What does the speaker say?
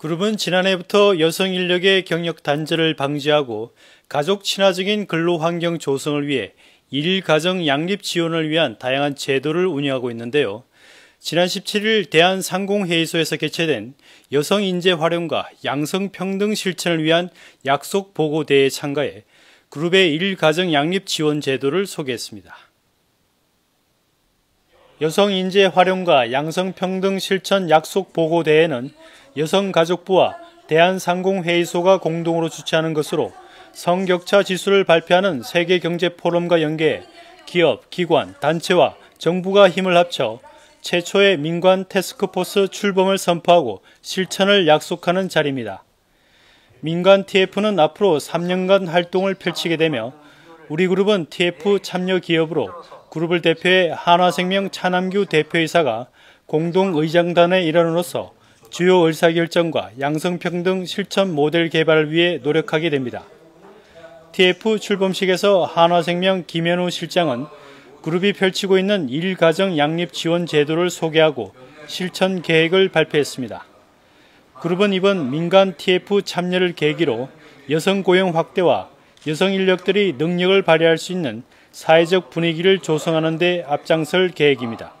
그룹은 지난해부터 여성 인력의 경력 단절을 방지하고 가족 친화적인 근로 환경 조성을 위해 일일 가정 양립 지원을 위한 다양한 제도를 운영하고 있는데요. 지난 17일 대한상공회의소에서 개최된 여성 인재 활용과 양성 평등 실천을 위한 약속 보고 대회에 참가해 그룹의 일일 가정 양립 지원 제도를 소개했습니다. 여성 인재 활용과 양성 평등 실천 약속 보고 대회는 여성가족부와 대한상공회의소가 공동으로 주최하는 것으로 성격차 지수를 발표하는 세계경제포럼과 연계해 기업, 기관, 단체와 정부가 힘을 합쳐 최초의 민관 테스크포스 출범을 선포하고 실천을 약속하는 자리입니다. 민간 TF는 앞으로 3년간 활동을 펼치게 되며 우리 그룹은 TF 참여 기업으로 그룹을 대표해 한화생명 차남규 대표이사가 공동의장단의 일원으로서 주요 의사결정과 양성평등 실천 모델 개발을 위해 노력하게 됩니다. TF 출범식에서 한화생명 김현우 실장은 그룹이 펼치고 있는 일가정 양립 지원 제도를 소개하고 실천 계획을 발표했습니다. 그룹은 이번 민간 TF 참여를 계기로 여성 고용 확대와 여성 인력들이 능력을 발휘할 수 있는 사회적 분위기를 조성하는 데 앞장설 계획입니다.